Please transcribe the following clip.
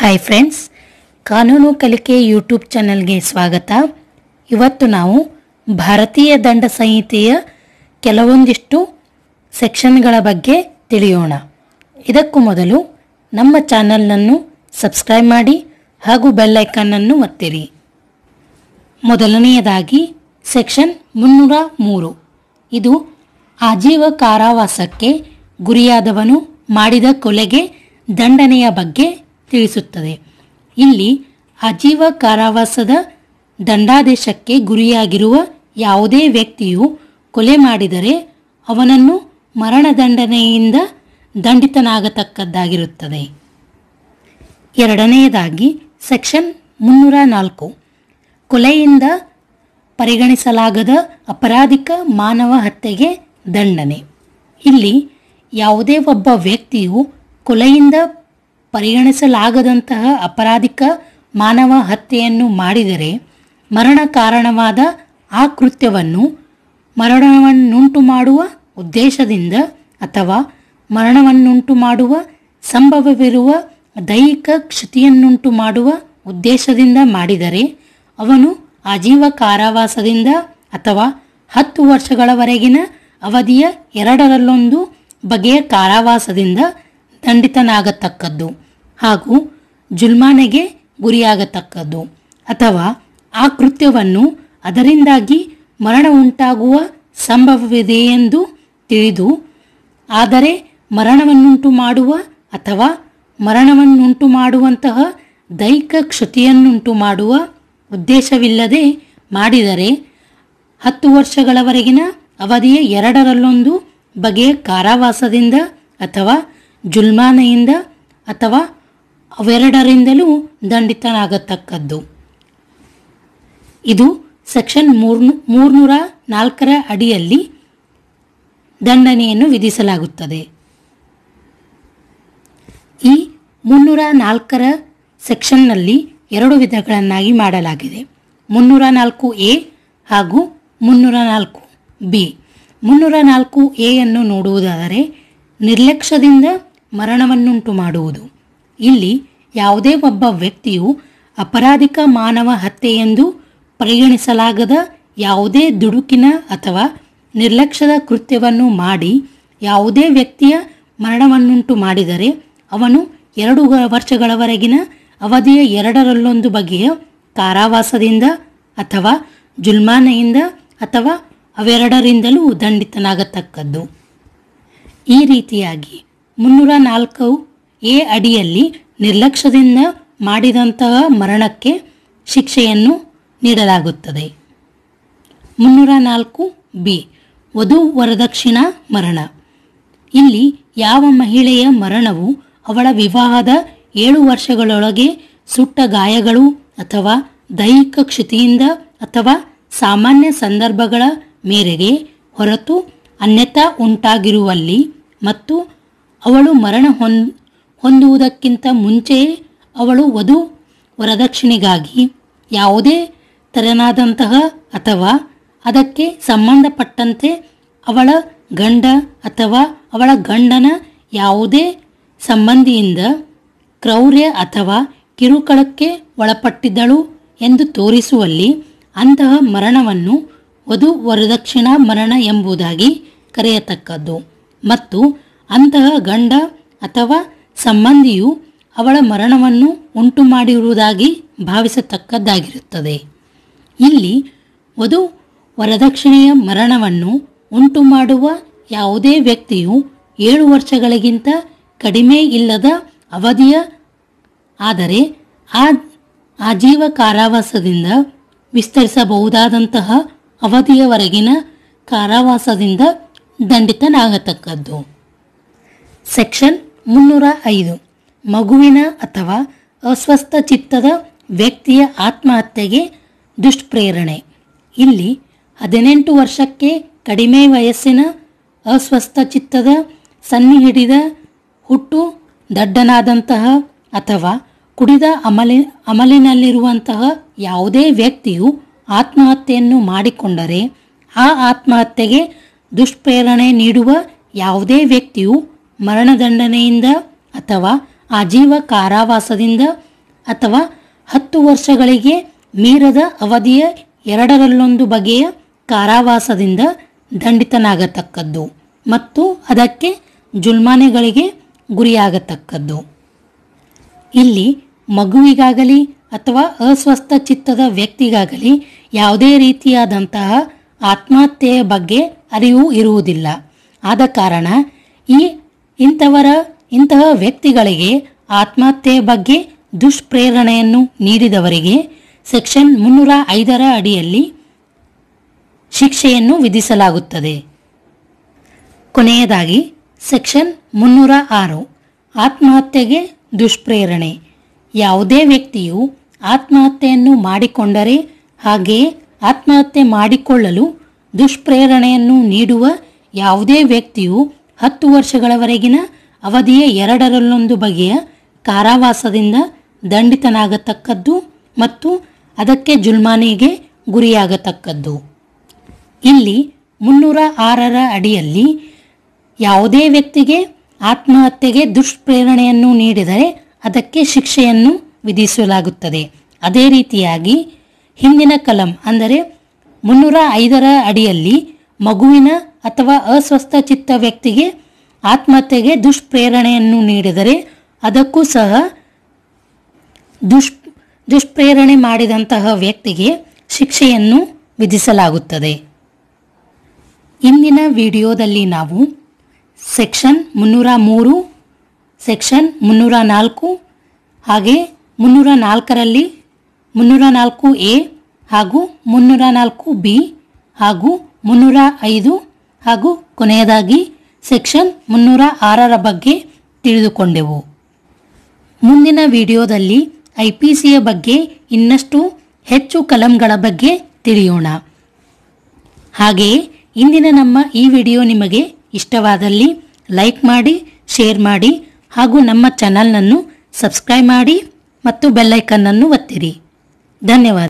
Hi friends ಕಾನೂನು ಕಲಿಕೆ YouTube ಚಾನೆಲ್ಗೆ ಸ್ವಾಗತ. ಇವತ್ತು ನಾವು ಭಾರತೀಯ ದಂಡ ಸಂಹಿತೆಯ ಕೆಲವೊಂದಿಷ್ಟು ಸೆಕ್ಷನ್ಗಳ ಬಗ್ಗೆ ತಿಳಿಯೋಣ. ಇದಕ್ಕೂ ಮೊದಲು ನಮ್ಮ ಚಾನಲನ್ನು ಸಬ್ಸ್ಕ್ರೈಬ್ ಮಾಡಿ ಹಾಗೂ ಬೆಲ್ಲೈಕನ್ನನ್ನು ಒತ್ತಿರಿ. ಮೊದಲನೆಯದಾಗಿ ಸೆಕ್ಷನ್ ಮುನ್ನೂರ ಮೂರು. ಇದು ಆಜೀವ ಕಾರಾವಾಸಕ್ಕೆ ಗುರಿಯಾದವನು ಮಾಡಿದ ಕೊಲೆಗೆ ದಂಡನೆಯ ಬಗ್ಗೆ ತಿಳಿಸುತ್ತದೆ. ಇಲ್ಲಿ ಅಜೀವ ಕಾರಾವಾಸದ ದಂಡಾದೇಶಕ್ಕೆ ಗುರಿಯಾಗಿರುವ ಯಾವುದೇ ವ್ಯಕ್ತಿಯು ಕೊಲೆ ಮಾಡಿದರೆ ಅವನನ್ನು ಮರಣದಂಡನೆಯಿಂದ ದಂಡಿತನಾಗತಕ್ಕದ್ದಾಗಿರುತ್ತದೆ. ಎರಡನೆಯದಾಗಿ ಸೆಕ್ಷನ್ ಮುನ್ನೂರ ನಾಲ್ಕು ಕೊಲೆಯಿಂದ ಪರಿಗಣಿಸಲಾಗದ ಅಪರಾಧಿಕ ಮಾನವ ಹತ್ಯೆಗೆ ದಂಡನೆ. ಇಲ್ಲಿ ಯಾವುದೇ ಒಬ್ಬ ವ್ಯಕ್ತಿಯು ಕೊಲೆಯಿಂದ ಪರಿಗಣಿಸಲಾಗದಂತಹ ಅಪರಾಧಿಕ ಮಾನವ ಹತ್ಯೆಯನ್ನು ಮಾಡಿದರೆ ಮರಣ ಕಾರಣವಾದ ಆ ಕೃತ್ಯವನ್ನು ಮರಣವನ್ನುಂಟು ಮಾಡುವ ಉದ್ದೇಶದಿಂದ ಅಥವಾ ಮರಣವನ್ನುಂಟು ಮಾಡುವ ಸಂಭವವಿರುವ ದೈಹಿಕ ಕ್ಷತಿಯನ್ನುಂಟು ಮಾಡುವ ಉದ್ದೇಶದಿಂದ ಮಾಡಿದರೆ ಅವನು ಆಜೀವ ಕಾರಾವಾಸದಿಂದ ಅಥವಾ ಹತ್ತು ವರ್ಷಗಳವರೆಗಿನ ಅವಧಿಯ ಎರಡರಲ್ಲೊಂದು ಬಗೆಯ ಕಾರಾವಾಸದಿಂದ ದಂಡಿತನಾಗತಕ್ಕದ್ದು ಹಾಗೂ ಜುಲ್ಮಾನೆಗೆ ಗುರಿಯಾಗತಕ್ಕದ್ದು ಅಥವಾ ಆ ಕೃತ್ಯವನ್ನು ಅದರಿಂದಾಗಿ ಮರಣ ಉಂಟಾಗುವ ಸಂಭವವಿದೆಯೆಂದು ತಿಳಿದು, ಆದರೆ ಮರಣವನ್ನುಂಟು ಮಾಡುವ ಅಥವಾ ಮರಣವನ್ನುಂಟು ಮಾಡುವಂತಹ ದೈಹಿಕ ಕ್ಷತಿಯನ್ನುಂಟು ಮಾಡುವ ಉದ್ದೇಶವಿಲ್ಲದೆ ಮಾಡಿದರೆ ಹತ್ತು ವರ್ಷಗಳವರೆಗಿನ ಅವಧಿಯ ಎರಡರಲ್ಲೊಂದು ಬಗೆಯ ಕಾರಾವಾಸದಿಂದ ಅಥವಾ ಜುಲ್ಮಾನೆಯಿಂದ ಅಥವಾ ಅವೆರಡರಿಂದಲೂ ದಂಡಿತನಾಗತಕ್ಕದ್ದು. ಇದು ಸೆಕ್ಷನ್ ಮೂರ್ನು, ಮೂರ್ನೂರ ನಾಲ್ಕರ ಅಡಿಯಲ್ಲಿ ದಂಡನೆಯನ್ನು ವಿಧಿಸಲಾಗುತ್ತದೆ. ಈ ಮುನ್ನೂರ ನಾಲ್ಕರ ಸೆಕ್ಷನ್ನಲ್ಲಿ ಎರಡು ವಿಧಗಳನ್ನಾಗಿ ಮಾಡಲಾಗಿದೆ. ಮುನ್ನೂರ ನಾಲ್ಕು ಎ ಹಾಗೂ ಮುನ್ನೂರ ನಾಲ್ಕು ಬಿ. ಮುನ್ನೂರ ನಾಲ್ಕು ಎ ಅನ್ನು ನೋಡುವುದಾದರೆ ನಿರ್ಲಕ್ಷ್ಯದಿಂದ ಮರಣವನ್ನುಂಟು ಮಾಡುವುದು. ಇಲ್ಲಿ ಯಾವುದೇ ಒಬ್ಬ ವ್ಯಕ್ತಿಯು ಅಪರಾಧಿಕ ಮಾನವ ಹತ್ಯೆ ಎಂದು ಪರಿಗಣಿಸಲಾಗದ ಯಾವುದೇ ದುಡುಕಿನ ಅಥವಾ ನಿರ್ಲಕ್ಷ್ಯದ ಕೃತ್ಯವನ್ನು ಮಾಡಿ ಯಾವುದೇ ವ್ಯಕ್ತಿಯ ಮರಣವನ್ನುಂಟು ಮಾಡಿದರೆ ಅವನು ಎರಡು ವರ್ಷಗಳವರೆಗಿನ ಅವಧಿಯ ಎರಡರಲ್ಲೊಂದು ಬಗೆಯ ಕಾರಾವಾಸದಿಂದ ಅಥವಾ ಜುಲ್ಮಾನೆಯಿಂದ ಅಥವಾ ಅವೆರಡರಿಂದಲೂ ದಂಡಿತನಾಗತಕ್ಕದ್ದು. ಈ ರೀತಿಯಾಗಿ ಮುನ್ನೂರ ನಾಲ್ಕು ಎ ಅಡಿಯಲ್ಲಿ ನಿರ್ಲಕ್ಷ್ಯದಿಂದ ಮಾಡಿದಂತಹ ಮರಣಕ್ಕೆ ಶಿಕ್ಷೆಯನ್ನು ನೀಡಲಾಗುತ್ತದೆ. ಮುನ್ನೂರ ನಾಲ್ಕು ಬಿ ವಧು ವರದಕ್ಷಿಣ ಮರಣ. ಇಲ್ಲಿ ಯಾವ ಮಹಿಳೆಯ ಮರಣವು ಅವಳ ವಿವಾಹದ ಏಳು ವರ್ಷಗಳೊಳಗೆ ಸುಟ್ಟ ಗಾಯಗಳು ಅಥವಾ ದೈಹಿಕ ಕ್ಷತಿಯಿಂದ ಅಥವಾ ಸಾಮಾನ್ಯ ಸಂದರ್ಭಗಳ ಮೇರೆಗೆ ಹೊರತು ಅನ್ಯತಾ ಉಂಟಾಗಿರುವಲ್ಲಿ ಮತ್ತು ಅವಳು ಮರಣ ಹೊಂದ್ ಹೊಂದುವುದಕ್ಕಿಂತ ಮುಂಚೆಯೇ ಅವಳು ವಧು ವರದಕ್ಷಿಣೆಗಾಗಿ ಯಾವುದೇ ತೆರನಾದಂತಹ ಅಥವಾ ಅದಕ್ಕೆ ಸಂಬಂಧಪಟ್ಟಂತೆ ಅವಳ ಗಂಡ ಅಥವಾ ಅವಳ ಗಂಡನ ಯಾವುದೇ ಸಂಬಂಧಿಯಿಂದ ಕ್ರೌರ್ಯ ಅಥವಾ ಕಿರುಕುಳಕ್ಕೆ ಒಳಪಟ್ಟಿದ್ದಳು ಎಂದು ತೋರಿಸುವಲ್ಲಿ ಅಂತಹ ಮರಣವನ್ನು ವಧು ವರದಕ್ಷಿಣಾ ಮರಣ ಎಂಬುದಾಗಿ ಕರೆಯತಕ್ಕದ್ದು. ಮತ್ತು ಅಂತಹ ಗಂಡ ಅಥವಾ ಸಂಬಂಧಿಯು ಅವಳ ಮರಣವನ್ನು ಉಂಟು ಮಾಡಿರುವುದಾಗಿ ಭಾವಿಸತಕ್ಕದ್ದಾಗಿರುತ್ತದೆ. ಇಲ್ಲಿ ವಧು ವರದಕ್ಷಿಣೆಯ ಮರಣವನ್ನು ಉಂಟು ಮಾಡುವ ಯಾವುದೇ ವ್ಯಕ್ತಿಯು ಏಳು ವರ್ಷಗಳಿಗಿಂತ ಕಡಿಮೆ ಇಲ್ಲದ ಅವಧಿಯ, ಆದರೆ ಆ ಆಜೀವ ಕಾರಾವಾಸದಿಂದ ವಿಸ್ತರಿಸಬಹುದಾದಂತಹ ಅವಧಿಯವರೆಗಿನ ಕಾರಾವಾಸದಿಂದ ದಂಡಿತನಾಗತಕ್ಕದ್ದು. ಸೆಕ್ಷನ್ ಮುನ್ನೂರ ಐದು. ಮಗುವಿನ ಅಥವಾ ಅಸ್ವಸ್ಥ ಚಿತ್ತದ ವ್ಯಕ್ತಿಯ ಆತ್ಮಹತ್ಯೆಗೆ ದುಷ್ಪ್ರೇರಣೆ. ಇಲ್ಲಿ ಹದಿನೆಂಟು ವರ್ಷಕ್ಕೆ ಕಡಿಮೆ ವಯಸ್ಸಿನ ಅಸ್ವಸ್ಥ ಚಿತ್ತದ ಸನ್ನಿ ಹಿಡಿದ ಹುಟ್ಟು ದಡ್ಡನಾದಂತಹ ಅಥವಾ ಕುಡಿದ ಅಮಲಿ, ಅಮಲಿನಲ್ಲಿರುವಂತಹ ಯಾವುದೇ ವ್ಯಕ್ತಿಯು ಆತ್ಮಹತ್ಯೆಯನ್ನು ಮಾಡಿಕೊಂಡರೆ ಆ ಆತ್ಮಹತ್ಯೆಗೆ ದುಷ್ಪ್ರೇರಣೆ ನೀಡುವ ಯಾವುದೇ ವ್ಯಕ್ತಿಯು ಮರಣದಂಡನೆಯಿಂದ ಅಥವಾ ಆಜೀವ ಕಾರಾವಾಸದಿಂದ ಅಥವಾ ಹತ್ತು ವರ್ಷಗಳಿಗೆ ಮೀರದ ಅವಧಿಯ ಎರಡರಲ್ಲೊಂದು ಬಗೆಯ ಕಾರಾವಾಸದಿಂದ ದಂಡಿತನಾಗತಕ್ಕದ್ದು ಮತ್ತು ಅದಕ್ಕೆ ಜುಲ್ಮಾನೆಗಳಿಗೆ ಗುರಿಯಾಗತಕ್ಕದ್ದು. ಇಲ್ಲಿ ಮಗುವಿಗಾಗಲಿ ಅಥವಾ ಅಸ್ವಸ್ಥ ಚಿತ್ತದ ವ್ಯಕ್ತಿಗಾಗಲಿ ಯಾವುದೇ ರೀತಿಯಾದಂತಹ ಆತ್ಮಹತ್ಯೆಯ ಬಗ್ಗೆ ಅರಿವು ಇರುವುದಿಲ್ಲ. ಆದ ಕಾರಣ ಈ ಇಂಥವರ, ಇಂತಹ ವ್ಯಕ್ತಿಗಳಿಗೆ ಆತ್ಮಹತ್ಯೆ ಬಗ್ಗೆ ದುಷ್ಪ್ರೇರಣೆಯನ್ನು ನೀಡಿದವರಿಗೆ ಸೆಕ್ಷನ್ ಮುನ್ನೂರ ಐದರ ಅಡಿಯಲ್ಲಿ ಶಿಕ್ಷೆಯನ್ನು ವಿಧಿಸಲಾಗುತ್ತದೆ. ಕೊನೆಯದಾಗಿ, ಸೆಕ್ಷನ್ ಮುನ್ನೂರ ಆರು, ಆತ್ಮಹತ್ಯೆಗೆ ದುಷ್ಪ್ರೇರಣೆ. ಯಾವುದೇ ವ್ಯಕ್ತಿಯು ಆತ್ಮಹತ್ಯೆಯನ್ನು ಮಾಡಿಕೊಂಡರೆ ಹಾಗೆಯೇ ಆತ್ಮಹತ್ಯೆ ಮಾಡಿಕೊಳ್ಳಲು ದುಷ್ಪ್ರೇರಣೆಯನ್ನು ನೀಡುವ ಯಾವುದೇ ವ್ಯಕ್ತಿಯು ಹತ್ತು ವರ್ಷಗಳವರೆಗಿನ ಅವಧಿಯ ಎರಡರಲ್ಲೊಂದು ಬಗೆಯ ಕಾರಾವಾಸದಿಂದ ದಂಡಿತನಾಗತಕ್ಕದ್ದು ಮತ್ತು ಅದಕ್ಕೆ ಜುಲ್ಮಾನಿಗೆ ಗುರಿಯಾಗತಕ್ಕದ್ದು. ಇಲ್ಲಿ ಮುನ್ನೂರ ಆರರ ಅಡಿಯಲ್ಲಿ ಯಾವುದೇ ವ್ಯಕ್ತಿಗೆ ಆತ್ಮಹತ್ಯೆಗೆ ದುಷ್ಪ್ರೇರಣೆಯನ್ನು ನೀಡಿದರೆ ಅದಕ್ಕೆ ಶಿಕ್ಷೆಯನ್ನು ವಿಧಿಸಲಾಗುತ್ತದೆ. ಅದೇ ರೀತಿಯಾಗಿ ಹಿಂದಿನ ಕಲಂ ಅಂದರೆ ಮುನ್ನೂರ ಐದರ ಅಡಿಯಲ್ಲಿ ಮಗುವಿನ ಅಥವಾ ಅಸ್ವಸ್ಥ ಚಿತ್ತ ವ್ಯಕ್ತಿಗೆ ಆತ್ಮಹತ್ಯೆಗೆ ದುಷ್ಪ್ರೇರಣೆಯನ್ನು ನೀಡಿದರೆ ಅದಕ್ಕೂ ಸಹ ದುಷ್, ದುಷ್ಪ್ರೇರಣೆ ಮಾಡಿದಂತಹ ವ್ಯಕ್ತಿಗೆ ಶಿಕ್ಷೆಯನ್ನು ವಿಧಿಸಲಾಗುತ್ತದೆ. ಇಂದಿನ ವಿಡಿಯೋದಲ್ಲಿ ನಾವು ಸೆಕ್ಷನ್ ಮುನ್ನೂರ ಮೂರು, ಸೆಕ್ಷನ್ ಮುನ್ನೂರ ನಾಲ್ಕು, ಹಾಗೆ ಮುನ್ನೂರ ನಾಲ್ಕರಲ್ಲಿ ಮುನ್ನೂರ ನಾಲ್ಕು ಎ ಹಾಗೂ ಮುನ್ನೂರ ನಾಲ್ಕು ಬಿ ಹಾಗೂ ಮುನ್ನೂರ ಐದು ಹಾಗೂ ಕೊನೆಯದಾಗಿ ಸೆಕ್ಷನ್ ಮುನ್ನೂರ ಆರರ ಬಗ್ಗೆ ತಿಳಿದುಕೊಂಡೆವು. ಮುಂದಿನ ವಿಡಿಯೋದಲ್ಲಿ ಐ ಪಿ ಸಿಯ ಬಗ್ಗೆ ಇನ್ನಷ್ಟು ಹೆಚ್ಚು ಕಲಂಗಳ ಬಗ್ಗೆ ತಿಳಿಯೋಣ. ಹಾಗೆಯೇ ಇಂದಿನ ನಮ್ಮ ಈ ವಿಡಿಯೋ ನಿಮಗೆ ಇಷ್ಟವಾದಲ್ಲಿ ಲೈಕ್ ಮಾಡಿ, ಶೇರ್ ಮಾಡಿ ಹಾಗೂ ನಮ್ಮ ಚಾನಲ್ನನ್ನು ಸಬ್ಸ್ಕ್ರೈಬ್ ಮಾಡಿ ಮತ್ತು ಬೆಲ್ಲೈಕನ್ನನ್ನು ಒತ್ತಿರಿ. ಧನ್ಯವಾದ.